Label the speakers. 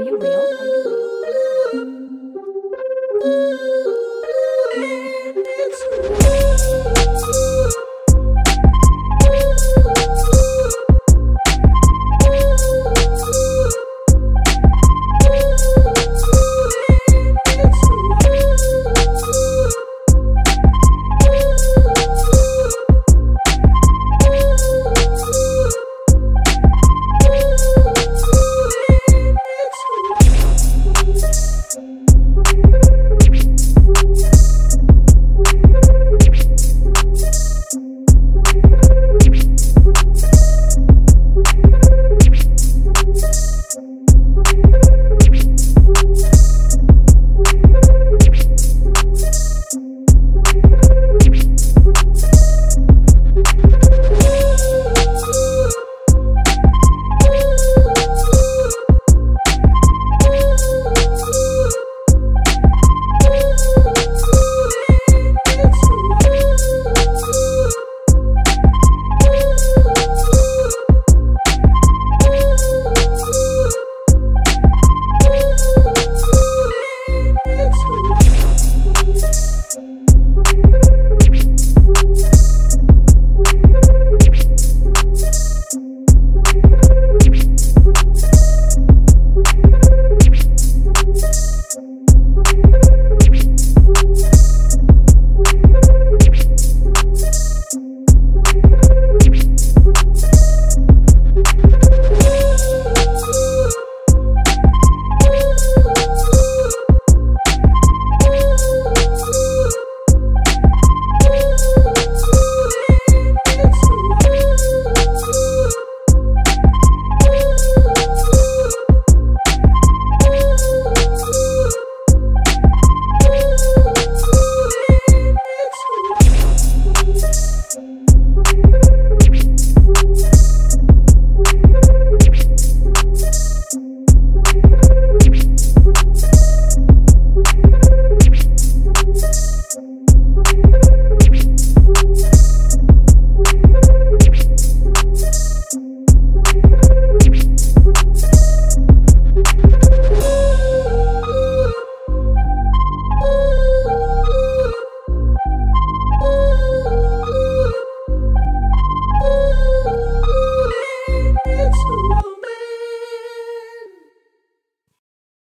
Speaker 1: Are you real? Are you